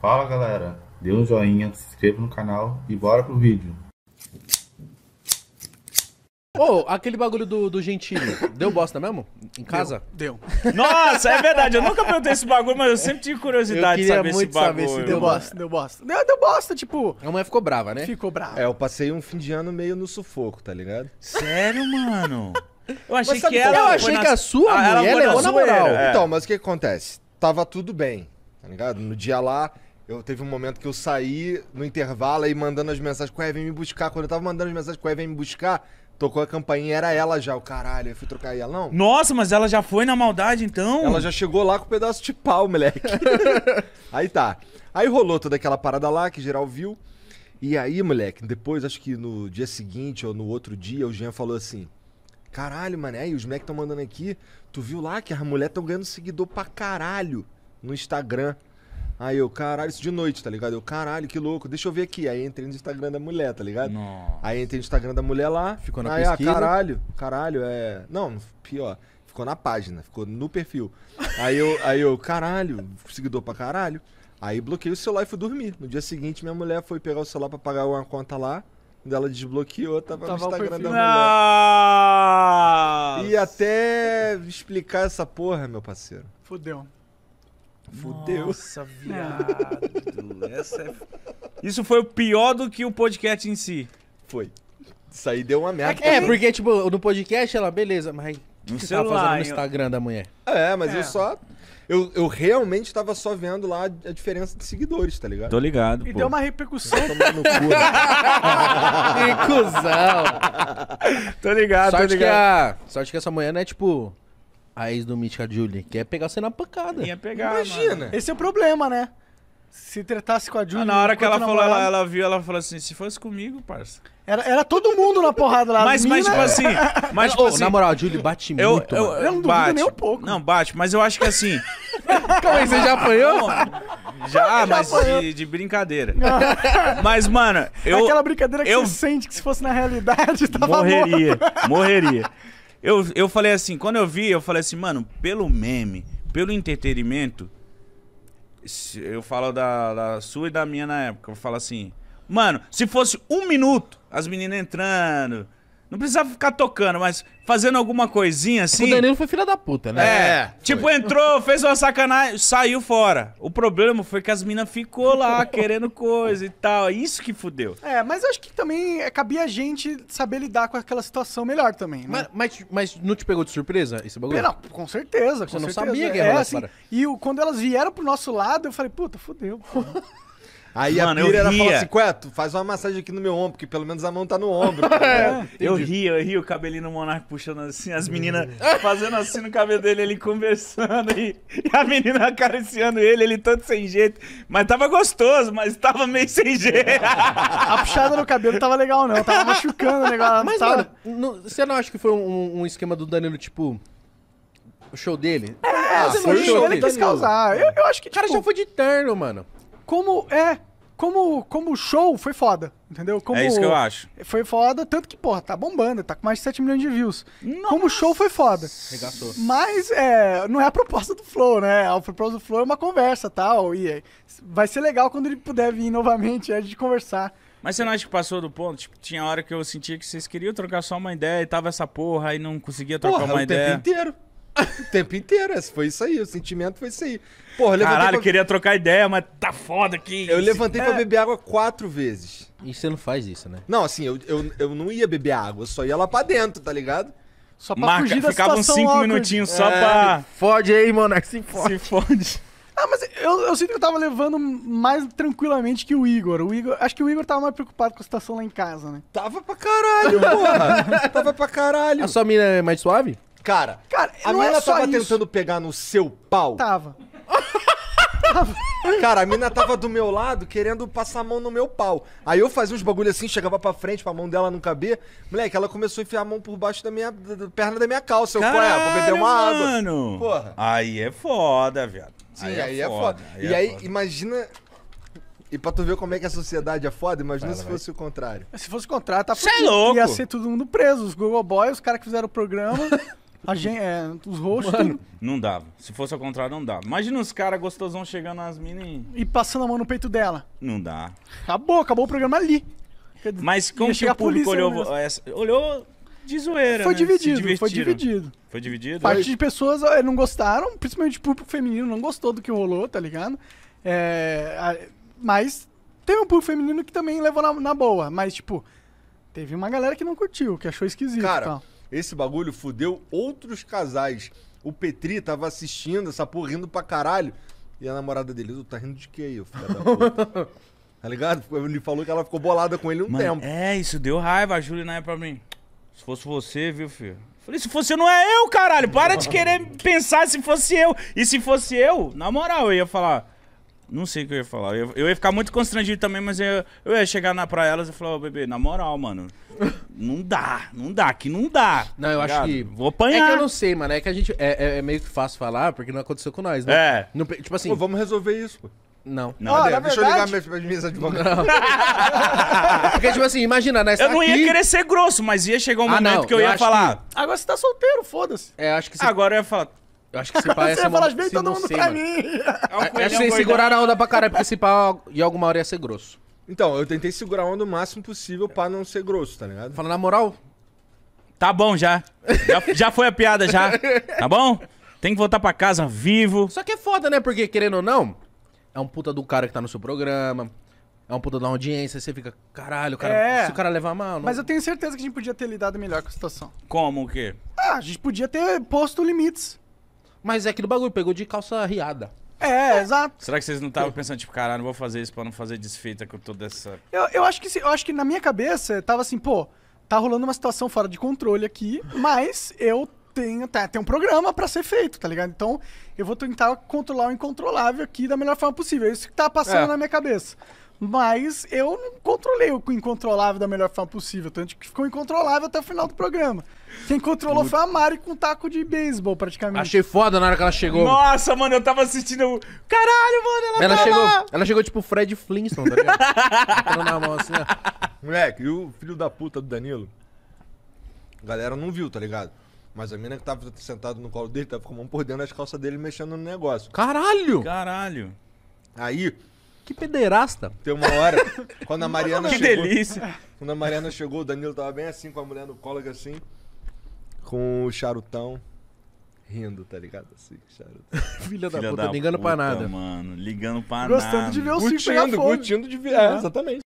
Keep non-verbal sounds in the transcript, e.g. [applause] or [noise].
Fala galera, dê um joinha, se inscreva no canal e bora pro vídeo. Ô, aquele bagulho do, do Gentili, deu bosta mesmo? Em casa? Deu. Nossa, é verdade. Eu nunca perguntei esse bagulho, mas eu sempre tive curiosidade Eu de queria saber esse muito saber bagulho. se Deu bosta, deu bosta. Deu, deu bosta, tipo, A mulher ficou brava, né? ficou bravo. É, eu passei um fim de ano meio no sufoco, tá ligado? Sério, mano? Eu achei que ela. Eu foi achei na- que a sua Ah, ela mulher foi levou na zoeira, moral. é. Então, mas o que acontece? Tava tudo bem, tá ligado? No dia lá, eu teve um momento que eu saí no intervalo aí mandando as mensagens com vem me buscar. Quando eu tava mandando as mensagens com vem me buscar, tocou a campainha, era ela já, o caralho. Eu fui trocar ela, não. Nossa, mas ela já foi na maldade, então? Ela já chegou lá com um pedaço de pau, moleque. [laughs] aí tá. Aí rolou toda aquela parada lá que geral viu. E aí, moleque, depois, acho que no dia seguinte ou no outro dia, o Jean falou assim: Caralho, mané, e os moleques tão mandando aqui. Tu viu lá que as mulheres tão ganhando seguidor pra caralho no Instagram. Aí eu, caralho, isso de noite, tá ligado? Eu, caralho, que louco, deixa eu ver aqui. Aí entrei no Instagram da mulher, tá ligado? Nossa. Aí entrei no Instagram da mulher lá. Ficou na aí, pesquisa? Ah, caralho, caralho, é. Não, pior. Ficou na página, ficou no perfil. Aí eu, aí eu, caralho, seguidor pra caralho. Aí bloqueei o celular e fui dormir. No dia seguinte, minha mulher foi pegar o celular pra pagar uma conta lá. Quando ela desbloqueou, tava, Tava no Instagram perfil. da mulher. Nossa. E até explicar essa porra, meu parceiro. Fudeu. Fudeu. Nossa, viado. Essa é... Isso foi o pior do que o podcast em si. Foi. Isso aí deu uma merda. É, porque, tipo, no podcast ela, beleza, mas o que, No que você tava celular, fazendo no? Instagram da mulher? É, mas É. eu só. Eu, eu realmente tava só vendo lá a diferença de seguidores, tá ligado? Tô ligado, E pô. deu uma repercussão. Tomando no cu. né? [laughs] que cuzão! Tô ligado, sorte, tô que ligado. a, sorte que essa mulher não é, tipo, a ex do Mítica Julie, que é pegar você na pancada. Ia pegar, Imagina. mano. Esse é o problema, né? Se tratasse com a Julia. Ah, na hora que ela falou, ela, ela viu, ela falou assim, se fosse comigo, parça. Era, era todo mundo na porrada lá. Mas, As mas tipo assim, [laughs] mas tipo Ô, assim, na moral, a Julie bate eu, muito, eu, mano. Eu não duvido bate. nem um pouco. Não, bate, mas eu acho que assim, [laughs] Calma aí, você já apanhou? já, mas apanhou. de, de brincadeira. [laughs] Mas, mano, eu Aquela brincadeira que eu- você sente que se fosse na realidade tava morreria, morreria. Eu, eu falei assim, quando eu vi, eu falei assim, mano, pelo meme, pelo entretenimento, eu falo da, da sua e da minha na época, eu falo assim, mano, se fosse um minuto, as meninas entrando, não precisava ficar tocando, mas fazendo alguma coisinha assim... O Danilo foi filha da puta, né? É, tipo, entrou, [laughs] fez uma sacanagem, saiu fora. O problema foi que as minas ficou lá [laughs] querendo coisa e tal. É isso que fudeu. É, mas acho que também é, cabia a gente saber lidar com aquela situação melhor também, né? Mas, mas, mas não te pegou de surpresa esse bagulho? Não, com certeza, com Você não certeza. sabia que é, rolar assim, essa parada. E o, quando elas vieram pro nosso lado, eu falei, puta, fudeu. pô. [laughs] Aí Mano, a eu pira era falar assim, faz uma massagem aqui no meu ombro, que pelo menos a mão tá no ombro. tá [laughs] ligado? Eu ria, eu ria, o cabelinho do Monark puxando assim, as meninas fazendo assim no cabelo dele, ele conversando e, e a menina acariciando ele, ele todo sem jeito. Mas tava gostoso, mas tava meio sem jeito. A puxada no cabelo tava legal, não. Tava machucando o negócio. Mas, tava... mano, você não acha que foi um, um esquema do Danilo, tipo, o show dele? É, você foi não o show ele quis causar. Eu, eu acho que, O cara tipo, já foi de terno, mano. Como é, como como show foi foda, entendeu? Como É isso que eu acho. Foi foda, tanto que, porra, tá bombando, tá com mais de 7 milhões de views. Como show foi foda. Regaçou. Mas é, não é a proposta do Flow, né? A proposta do Flow é uma conversa tal. E é, vai ser legal quando ele puder vir novamente, é, a gente conversar. Mas você não acha que passou do ponto? Tipo, tinha hora que eu sentia que vocês queriam trocar só uma ideia e tava essa porra, aí não conseguia trocar Porra, uma o ideia. tempo inteiro. O tempo inteiro, esse foi isso aí, o sentimento foi isso aí. Porra, eu levantei, Caralho, pra... queria trocar ideia, mas tá foda aqui. eu levantei É. pra beber água quatro vezes. E você não faz isso, né? Não, assim, eu, eu, eu não ia beber água, eu só ia lá pra dentro, tá ligado? Só pra Marca, fugir da ficava uns situação 5 awkward. minutinhos só É. pra. Fode aí, Monark, se fode. Se fode. Ah, mas eu, eu sinto que eu tava levando mais tranquilamente que o Igor. O Igor. Acho que o Igor tava mais preocupado com a situação lá em casa, né? Tava pra caralho, porra. [laughs] Tava pra caralho. A sua mina é mais suave? Cara, Cara, a é mina só tava isso. Tentando pegar no seu pau. Tava. [laughs] Cara, a mina tava do meu lado querendo passar a mão no meu pau. Aí eu fazia uns bagulho assim, chegava pra frente pra mão dela não caber. Moleque, ela começou a enfiar a mão por baixo da minha da, da perna da minha calça. Eu falei, ah, vou beber uma água. mano. Porra. Aí é foda, viado. Sim, aí, é foda. aí e é aí, foda. imagina. E pra tu ver como é que a sociedade é foda, imagina se fosse o contrário. Se fosse o contrário, tá Cê é louco. Ia ser todo mundo preso. Os Google Boys, os caras que fizeram o programa. [laughs] A gente, é, os rostos Mano. tudo, Não dava. Se fosse ao contrário, não dava. Imagina os caras gostosão chegando nas minas e... e passando a mão no peito dela. Não dá. Acabou, acabou o programa ali. Mas como que o público a polícia olhou... essa- olhou de zoeira, Foi né? Dividido, foi dividido. Foi dividido? Parte de pessoas eh, não gostaram, principalmente o público feminino não gostou do que rolou, tá ligado? É, mas tem um público feminino que também levou na, na boa, mas tipo, teve uma galera que não curtiu, que achou esquisito Cara, tal. Esse bagulho fudeu outros casais. O Petri tava assistindo essa porra rindo pra caralho. E a namorada dele, "Ô, tá rindo de quê aí, filho da puta? [laughs] tá ligado? Ele falou que ela ficou bolada com ele um Mano, tempo. É, isso deu raiva. A Júlia, né, pra mim. Se fosse você, viu, filho? Falei, se fosse eu, não é eu, caralho. Para de querer [laughs] pensar se fosse eu. E se fosse eu, na moral, eu ia falar. Não sei o que eu ia falar. Eu, eu ia ficar muito constrangido também, mas eu, eu ia chegar na, pra elas e falar, ô bebê, na moral, mano. Não dá, não dá, que não dá. Não, eu tá acho ligado? que. Vou É apanhar. que eu não sei, mano. É que a gente. É, é- é meio que fácil falar, porque não aconteceu com nós, né? É. Não tipo assim. Pô, vamos resolver isso, pô. Não. Não, Cadê? na Deixa eu ligar verdade- minhas, [laughs] advogadas. Porque, tipo assim, imagina, né? eu não ia aqui- querer ser grosso, mas ia chegar um Ah, momento não, que eu eu ia acho falar. Agora você tá solteiro, foda-se. É, acho que se, Agora eu ia falar. Eu acho que se pá [laughs] ia Você ser vai falar, mo- vem se todo mundo sei, pra mano. mim. É, Acho que vocês seguraram a onda pra caralho, porque se pá, em alguma hora ia ser grosso. Então, eu tentei segurar a onda o máximo possível pra não ser grosso, tá ligado? Falando na moral, Tá bom já. já. já foi a piada já. Tá bom? Tem que voltar pra casa vivo. Só que é foda, né? Porque, querendo ou não, é um puta do cara que tá no seu programa, é um puta da audiência, você fica, caralho, o cara, É. se o cara levar mal. Não... Mas eu tenho certeza que a gente podia ter lidado melhor com a situação. Como o quê? Ah, a gente podia ter posto limites. Mas é aquele bagulho, pegou de calça riada. É, exato. Será que vocês não estavam pensando, tipo, caralho, não vou fazer isso pra não fazer desfeita com toda essa. Eu, eu, acho que, se- eu acho que na minha cabeça tava assim, pô, tá rolando uma situação fora de controle aqui, mas eu tenho, tá, tem um programa pra ser feito, tá ligado? Então eu vou tentar controlar o incontrolável aqui da melhor forma possível. É isso que tá passando É. na minha cabeça. Mas eu não controlei o incontrolável da melhor forma possível, tanto que ficou incontrolável até o final do programa. Quem controlou foi a Mari com um taco de beisebol, praticamente. Achei foda na hora que ela chegou. Nossa, mano, eu tava assistindo. o- Caralho, mano, ela, Ela tá chegou, lá. ela chegou tipo Fred Flintstone, tá ligado? Na mão assim, ó. Moleque, e o filho da puta do Danilo? A galera não viu, tá ligado? Mas a mina que tava sentado no colo dele tava com a mão por dentro das calças dele mexendo no negócio. Caralho! Caralho. Aí, Que pederasta. tem uma hora, quando a [laughs] Mariana Que chegou. delícia. Quando a Mariana chegou, o Danilo tava bem assim, com a mulher no colo, assim, com o charutão, rindo, tá ligado? Assim, charutão. [laughs] Filha da Filha puta, da não ligando pra puta, nada. mano. Ligando pra Gostando nada. de ver o fogo. curtindo de ver. É, exatamente.